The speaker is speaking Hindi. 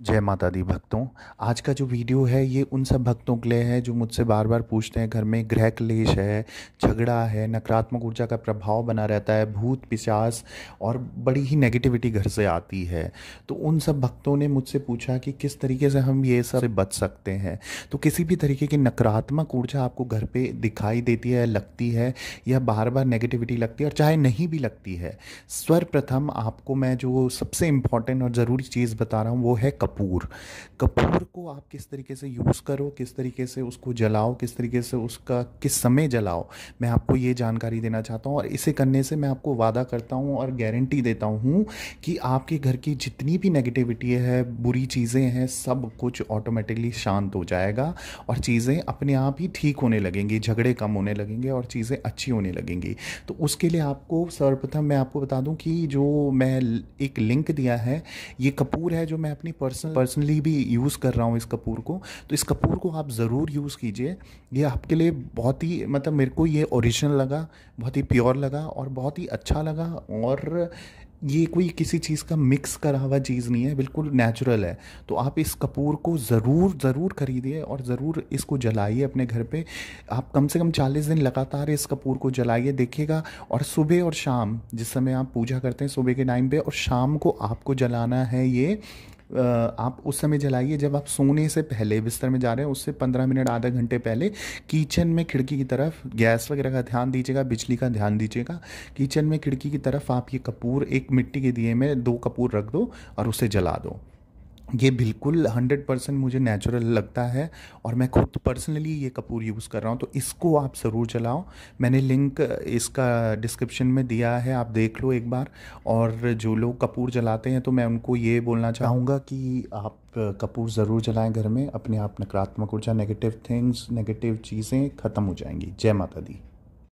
जय माता दी भक्तों। आज का जो वीडियो है, ये उन सब भक्तों के लिए है जो मुझसे बार बार पूछते हैं, घर में ग्रह क्लेश है, झगड़ा है, नकारात्मक ऊर्जा का प्रभाव बना रहता है, भूत पिशास और बड़ी ही नेगेटिविटी घर से आती है। तो उन सब भक्तों ने मुझसे पूछा कि किस तरीके से हम ये सब बच सकते हैं। तो किसी भी तरीके की नकारात्मक ऊर्जा आपको घर पर दिखाई देती है, लगती है, या बार बार नेगेटिविटी लगती है और चाहे नहीं भी लगती है, सर्वप्रथम आपको मैं जो सबसे इंपॉर्टेंट और ज़रूरी चीज़ बता रहा हूँ, वो है कपूर। कपूर को आप किस तरीके से यूज़ करो, किस तरीके से उसको जलाओ, किस तरीके से उसका, किस समय जलाओ, मैं आपको ये जानकारी देना चाहता हूँ और इसे करने से मैं आपको वादा करता हूँ और गारंटी देता हूँ कि आपके घर की जितनी भी नेगेटिविटी है, बुरी चीज़ें हैं, सब कुछ ऑटोमेटिकली शांत हो जाएगा और चीज़ें अपने आप ही ठीक होने लगेंगी, झगड़े कम होने लगेंगे और चीज़ें अच्छी होने लगेंगी। तो उसके लिए आपको सर्वप्रथम मैं आपको बता दूँ कि जो मैं एक लिंक दिया है, ये कपूर है जो मैं अपनी पर्सनल पर्सनली भी यूज़ कर रहा हूँ इस कपूर को तो इस कपूर को आप ज़रूर यूज़ कीजिए। ये आपके लिए बहुत ही मतलब मेरे को ये ओरिजिनल लगा, बहुत ही प्योर लगा और बहुत ही अच्छा लगा और ये कोई किसी चीज़ का मिक्स करा हुआ चीज़ नहीं है, बिल्कुल नेचुरल है। तो आप इस कपूर को ज़रूर ज़रूर खरीदिए और ज़रूर इसको जलाइए अपने घर पे। आप कम से कम चालीस दिन लगातार इस कपूर को जलाइए, देखिएगा और सुबह और शाम, जिस समय आप पूजा करते हैं सुबह के टाइम पे और शाम को आपको जलाना है ये आप उस समय जलाइए जब आप सोने से पहले, बिस्तर में जा रहे हैं, उससे पंद्रह मिनट, आधा घंटे पहले किचन में खिड़की की तरफ़ गैस वगैरह का ध्यान दीजिएगा, बिजली का ध्यान दीजिएगा। किचन में खिड़की की तरफ़ आप ये कपूर एक मिट्टी के दिए में दो कपूर रख दो और उसे जला दो। ये बिल्कुल हंड्रेड परसेंट मुझे नेचुरल लगता है और मैं खुद पर्सनली ये कपूर यूज़ कर रहा हूँ तो इसको आप ज़रूर चलाओ। मैंने लिंक इसका डिस्क्रिप्शन में दिया है, आप देख लो एक बार। और जो लोग कपूर जलाते हैं तो मैं उनको ये बोलना चाहूँगा कि आप कपूर ज़रूर जलाएँ घर में, अपने आप नकारात्मक ऊर्जा नेगेटिव थिंग्स नेगेटिव चीज़ें ख़त्म हो जाएँगी। जय माता दी।